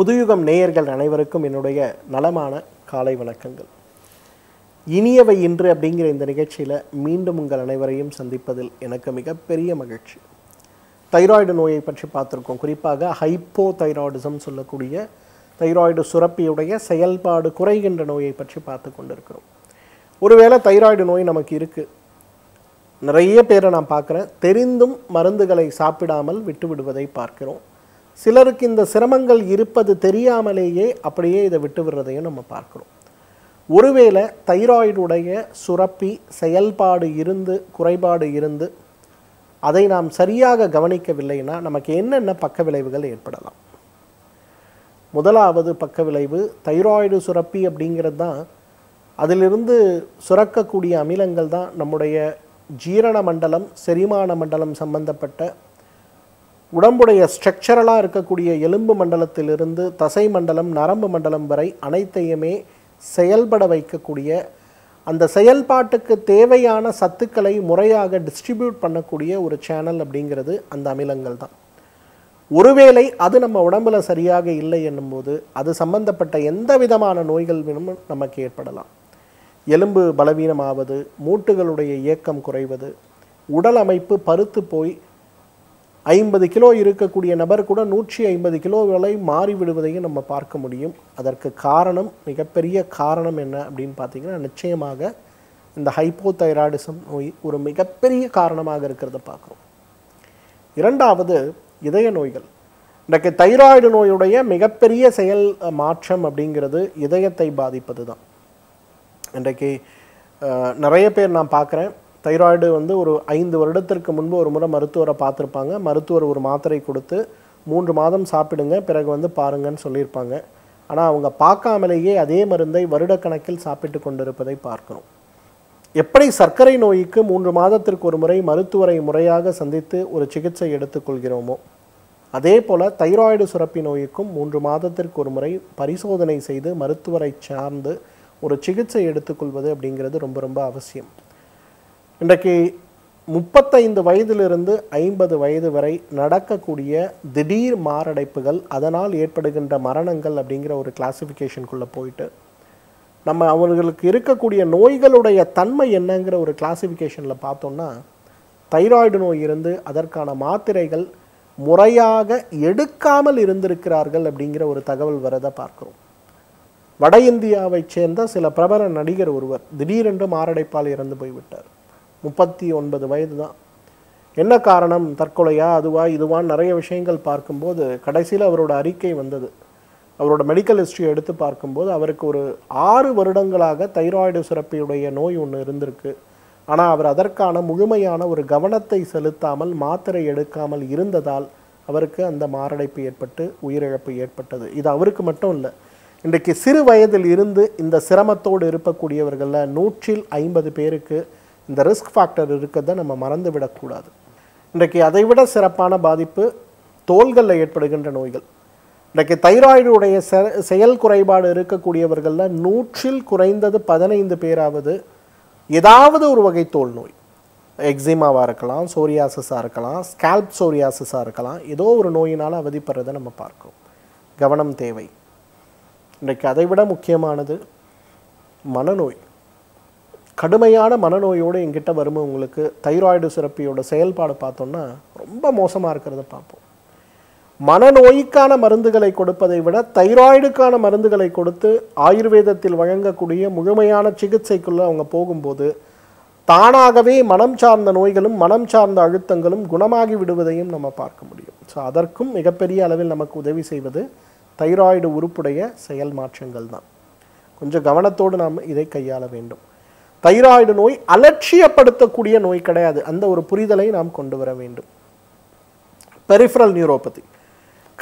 புதுயுகம் நேயர்கள் அனைவருக்கும் என்னுடைய நலமான காலை வணக்கங்கள். இனியவை இன்று அப்படிங்கிற இந்த நிகழ்ச்சியில் மீண்டும் உங்கள் அனைவரையும் சந்திப்பதில் எனக்கு மிகப்பெரிய மகிழ்ச்சி. தைராய்டு நோயை பற்றி பார்த்துருக்கோம். குறிப்பாக ஹைப்போ தைராய்டிசம் சொல்லக்கூடிய தைராய்டு சுரப்பியுடைய செயல்பாடு குறைகின்ற நோயை பற்றி பார்த்து கொண்டிருக்கிறோம். ஒருவேளை தைராய்டு நோய் நமக்கு இருக்குது நிறைய பேரை நான் பார்க்குறேன். தெரிந்தும் மருந்துகளை சாப்பிடாமல் விட்டு விடுவதை பார்க்கிறோம். சிலருக்கு இந்த சிரமங்கள் இருப்பது தெரியாமலேயே அப்படியே இதை விட்டு விடுறதையும் நம்ம பார்க்குறோம். ஒருவேளை தைராய்டுடைய சுரப்பி செயல்பாடு இருந்து குறைபாடு இருந்து அதை நாம் சரியாக கவனிக்கவில்லைன்னா நமக்கு என்னென்ன பக்க விளைவுகள் ஏற்படலாம்? முதலாவது பக்க விளைவு தைராய்டு சுரப்பி அப்படிங்கிறது தான். அதிலிருந்து சுரக்கக்கூடிய அமிலங்கள் தான் நம்முடைய ஜீரண மண்டலம் செரிமான மண்டலம் சம்பந்தப்பட்ட உடம்புடைய ஸ்ட்ரக்சரலாக இருக்கக்கூடிய எலும்பு மண்டலத்திலிருந்து தசை மண்டலம் நரம்பு மண்டலம் வரை அனைத்தையுமே செயல்பட வைக்கக்கூடிய அந்த செயல்பாட்டுக்கு தேவையான சத்துக்களை முறையாக டிஸ்ட்ரிபியூட் பண்ணக்கூடிய ஒரு சேனல் அப்படிங்கிறது அந்த அமிலங்கள் தான். ஒருவேளை அது நம்ம உடம்புல சரியாக இல்லை என்னும்போது அது சம்பந்தப்பட்ட எந்த விதமான நோய்கள் வேணும் நமக்கு ஏற்படலாம். எலும்பு பலவீனமாவது மூட்டுகளுடைய இயக்கம் குறைவது உடல் அமைப்பு பருத்து போய் ஐம்பது கிலோ இருக்கக்கூடிய நபர் கூட நூற்றி ஐம்பது கிலோ விலை மாறிவிடுவதையும் நம்ம பார்க்க முடியும். அதற்கு காரணம் மிகப்பெரிய காரணம் என்ன அப்படின்னு பார்த்தீங்கன்னா நிச்சயமாக இந்த ஹைப்போதைராய்டிசம் நோய் ஒரு மிகப்பெரிய காரணமாக இருக்கிறத பார்க்குறோம். இரண்டாவது இதய நோய்கள். இன்றைக்கு தைராய்டு நோயுடைய மிகப்பெரிய செயல் மாற்றம் அப்படிங்கிறது இதயத்தை பாதிப்பது தான் இன்றைக்கு நிறைய பேர் நான் பார்க்குறேன். தைராய்டு வந்து ஒரு ஐந்து வருடத்திற்கு முன்பு ஒரு முறை மருத்துவரை பார்த்துருப்பாங்க. மருத்துவர் ஒரு மாத்திரை கொடுத்து மூன்று மாதம் சாப்பிடுங்க பிறகு வந்து பாருங்கன்னு சொல்லியிருப்பாங்க. ஆனால் அவங்க பார்க்காமலேயே அதே மருந்தை வருடக்கணக்கில் சாப்பிட்டு கொண்டிருப்பதை பார்க்கிறோம். எப்படி சர்க்கரை நோய்க்கு மூன்று மாதத்திற்கு ஒரு முறை மருத்துவரை முறையாக சந்தித்து ஒரு சிகிச்சை எடுத்துக்கொள்கிறோமோ அதே போல் தைராய்டு சுரப்பி நோய்க்கும் மூன்று மாதத்திற்கு ஒரு முறை பரிசோதனை செய்து மருத்துவரை சார்ந்து ஒரு சிகிச்சை எடுத்துக்கொள்வது அப்படிங்கிறது ரொம்ப ரொம்ப அவசியம். இன்றைக்கு முப்பத்தைந்து வயதிலிருந்து ஐம்பது வயது வரை நடக்கக்கூடிய திடீர் மாரடைப்புகள் அதனால் ஏற்படுகின்ற மரணங்கள் அப்படிங்கிற ஒரு கிளாசிஃபிகேஷனுக்குள்ளே போயிட்டு நம்ம அவர்களுக்கு இருக்கக்கூடிய நோய்களுடைய தன்மை என்னங்கிற ஒரு கிளாசிஃபிகேஷனில் பார்த்தோம்னா தைராய்டு நோய் இருந்து அதற்கான மாத்திரைகள் முறையாக எடுக்காமல் இருந்திருக்கிறார்கள் அப்படிங்கிற ஒரு தகவல் வரதை பார்க்குறோம். வட இந்தியாவைச் சேர்ந்த சில பிரபல நடிகர் ஒருவர் திடீரென்று மாரடைப்பால் இறந்து போய்விட்டார். முப்பத்தி ஒன்பது வயது தான் என்ன காரணம்? தற்கொலையா? அதுவா? இதுவான்னு நிறைய விஷயங்கள் பார்க்கும்போது கடைசியில் அவரோட அறிக்கை வந்தது. அவரோட மெடிக்கல் ஹிஸ்ட்ரியை எடுத்து பார்க்கும்போது அவருக்கு ஒரு ஆறு வருடங்களாக தைராய்டு சுரப்பியுடைய நோய் ஒன்று இருந்திருக்கு. ஆனால் அவர் அதற்கான முழுமையான ஒரு கவனத்தை செலுத்தாமல் மாத்திரை எடுக்காமல் இருந்ததால் அவருக்கு அந்த மாரடைப்பு ஏற்பட்டு உயிரிழப்பு ஏற்பட்டது. இது அவருக்கு மட்டும் இல்லை இன்றைக்கு சிறு வயதில் இருந்து இந்த சிரமத்தோடு இருக்கக்கூடியவர்களில் நூற்றில் ஐம்பது பேருக்கு இந்த ரிஸ்க் ஃபேக்டர் இருக்கிறத நம்ம மறந்து விடக்கூடாது இன்றைக்கு அதைவிட சிறப்பான பாதிப்பு தோள்களில் ஏற்படுகின்ற நோய்கள். இன்றைக்கு தைராய்டுடைய செ- செயல் குறைபாடு இருக்கக்கூடியவர்களில் நூற்றில் குறைந்தது பதினைந்து பேராவது ஏதாவது ஒரு வகை தோல் நோய். எக்ஸிமாவாக இருக்கலாம் சோரியாசிஸாக இருக்கலாம் ஸ்கேல்ப் சோரியாசிஸாக இருக்கலாம். ஏதோ ஒரு நோயினால் அவதிப்படுறதை நம்ம பார்க்கிறோம். கவனம் தேவை. இன்றைக்கு அதைவிட முக்கியமானது மனநோய். கடுமையான மனநோயோடு எங்கிட்ட வருபவங்களுக்கு தைராய்டு சுரப்பியோட செயல்பாடு பார்த்தோம்னா ரொம்ப மோசமாக இருக்கிறத பார்ப்போம். மனநோய்க்கான மருந்துகளை கொடுப்பதை விட தைராய்டுக்கான மருந்துகளை கொடுத்து ஆயுர்வேதத்தில் வழங்கக்கூடிய முழுமையான சிகிச்சைக்குள்ளே அவங்க போகும்போது தானாகவே மனம் சார்ந்த நோய்களும் மனம் சார்ந்த அழுத்தங்களும் குணமாகி விடுவதையும் நம்ம பார்க்க முடியும். ஸோ அதற்கும் மிகப்பெரிய அளவில் நமக்கு உதவி செய்வது தைராய்டு உறுப்புடைய செயல் மாற்றங்கள் தான். கொஞ்சம் கவனத்தோடு நாம் இதை கையாள வேண்டும். தைராய்டு நோய் அலட்சியப்படுத்தக்கூடிய நோய் கிடையாது. அந்த ஒரு புரிதலை நாம் கொண்டு வர வேண்டும். பெரிஃபரல் நியூரோபதி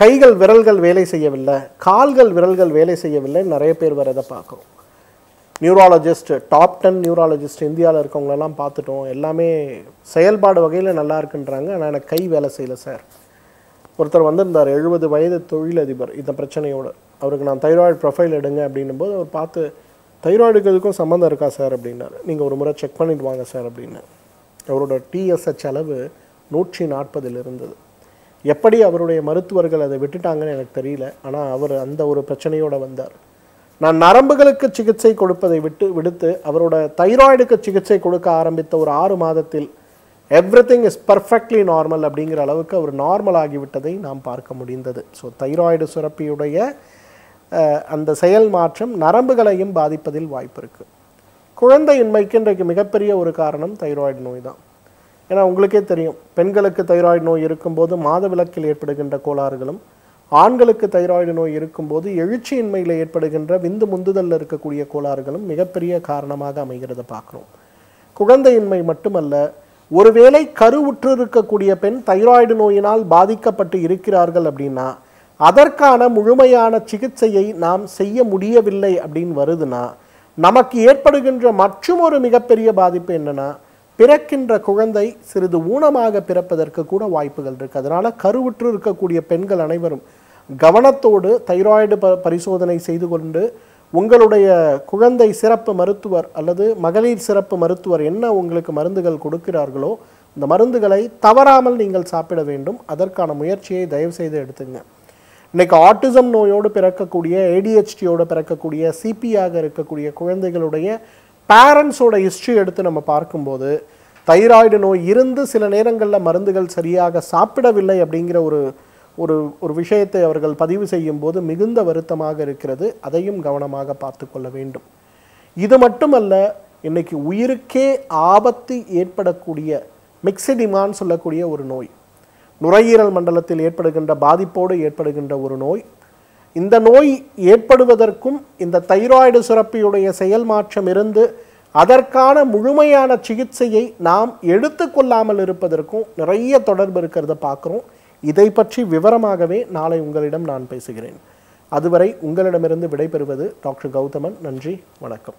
கைகள் விரல்கள் வேலை செய்யவில்லை. கால்கள் விரல்கள் வேலை செய்யவில்லை. நிறைய பேர் வரதை பார்க்குறோம். நியூராலஜிஸ்ட் டாப் டென் நியூராலஜிஸ்ட் இந்தியாவில் இருக்கவங்களெல்லாம் பார்த்துட்டோம். எல்லாமே செயல்பாடு வகையில் நல்லா இருக்குன்றாங்க. ஆனால் எனக்கு கை வேலை செய்யலை சார். ஒருத்தர் வந்திருந்தார் எழுபது வயது தொழிலதிபர் இந்த பிரச்சனையோடு. அவருக்கு நான் தைராய்டு ப்ரொஃபைல் எடுங்க அப்படின்னும் போது அவர் பார்த்து தைராய்டுக்கு இதுக்கும் சம்மந்தம் இருக்கா சார்? அப்படின்னாரு நீங்கள் ஒரு முறை செக் பண்ணிட்டு வாங்க சார் அப்படின்னு. அவரோட டிஎஸ்ஹெச் அளவு நூற்றி நாற்பதில் இருந்தது எப்படி அவருடைய மருத்துவர்கள் அதை விட்டுட்டாங்கன்னு எனக்கு தெரியல. ஆனால் அவர் அந்த ஒரு பிரச்சனையோடு வந்தார். நான் நரம்புகளுக்கு சிகிச்சை கொடுப்பதை விட்டு விடுத்து அவரோட தைராய்டுக்கு சிகிச்சை கொடுக்க ஆரம்பித்த ஒரு ஆறு மாதத்தில் எவ்ரிதிங் இஸ் பர்ஃபெக்ட்லி நார்மல் அப்படிங்கிற அளவுக்கு அவர் நார்மல் ஆகிவிட்டதை நாம் பார்க்க முடிந்தது. ஸோ தைராய்டு சுரப்பியுடைய அந்த செயல் மாற்றம் நரம்புகளையும் பாதிப்பதில் வாய்ப்பு இருக்குது குழந்தையின்மைக்கு இன்றைக்கு மிகப்பெரிய ஒரு காரணம் தைராய்டு நோய் தான். ஏன்னா உங்களுக்கே தெரியும் பெண்களுக்கு தைராய்டு நோய் இருக்கும்போது மாதவிலக்கில் ஏற்படுகின்ற கோளாறுகளும் ஆண்களுக்கு தைராய்டு நோய் இருக்கும்போது எழுச்சியின்மையில் ஏற்படுகின்ற விந்து முந்துதலில் இருக்கக்கூடிய கோளாறுகளும் மிகப்பெரிய காரணமாக அமைகிறத பார்க்குறோம். குழந்தையின்மை மட்டுமல்ல ஒருவேளை கருவுற்று இருக்கக்கூடிய பெண் தைராய்டு நோயினால் பாதிக்கப்பட்டு இருக்கிறார்கள் அப்படின்னா அதற்கான முழுமையான சிகிச்சையை நாம் செய்ய முடியவில்லை அப்படின்னு வருதுன்னா நமக்கு ஏற்படுகின்ற மற்றும் ஒரு மிகப்பெரிய பாதிப்பு என்னென்னா பிறக்கின்ற குழந்தை சிறிது ஊனமாக பிறப்பதற்கு கூட வாய்ப்புகள் இருக்குது அதனால் கருவுற்று இருக்கக்கூடிய பெண்கள் அனைவரும் கவனத்தோடு தைராய்டு ப பரிசோதனை செய்து கொண்டு உங்களுடைய குழந்தை சிறப்பு மருத்துவர் அல்லது மகளிர் சிறப்பு மருத்துவர் என்ன உங்களுக்கு மருந்துகள் கொடுக்கிறார்களோ இந்த மருந்துகளை தவறாமல் நீங்கள் சாப்பிட வேண்டும். அதற்கான முயற்சியை தயவு செய்து எடுத்துங்க. இன்னைக்கு ஆட்டிசம் நோயோடு பிறக்கக்கூடிய ஏடிஹெச்டியோடு பிறக்கக்கூடிய சிபியாக இருக்கக்கூடிய குழந்தைகளுடைய பேரண்ட்ஸோட ஹிஸ்ட்ரி எடுத்து நம்ம பார்க்கும்போது தைராய்டு நோய் இருந்து சில நேரங்களில் மருந்துகள் சரியாக சாப்பிடவில்லை அப்படிங்கிற ஒரு ஒரு ஒரு விஷயத்தை அவர்கள் பதிவு செய்யும் போது மிகுந்த வருத்தமாக இருக்கிறது. அதையும் கவனமாக பார்த்து கொள்ள வேண்டும். இது மட்டுமல்ல இன்னைக்கு உயிருக்கே ஆபத்து ஏற்படக்கூடிய மிக்சிடிமான்னு சொல்லக்கூடிய ஒரு நோய். நுரையீரல் மண்டலத்தில் ஏற்படுகின்ற பாதிப்போடு ஏற்படுகின்ற ஒரு நோய். இந்த நோய் ஏற்படுவதற்கும் இந்த தைராய்டு சுரப்பியுடைய செயல் மாற்றம் இருந்து அதற்கான முழுமையான சிகிச்சையை நாம் எடுத்துக்கொள்ளாமல் இருப்பதற்கும் நிறைய தொடர்பு இருக்கிறத பார்க்குறோம். இதை பற்றி விவரமாகவே நாளை உங்களிடம் நான் பேசுகிறேன். அதுவரை உங்களிடமிருந்து விடைபெறுவது டாக்டர் கௌதமன். நன்றி வணக்கம்.